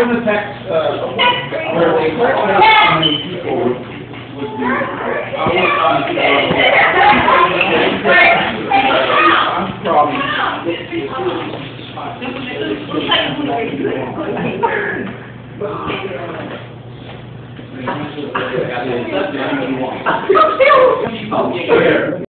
in the text, uh, where they how many people would be. I want, I'm probably.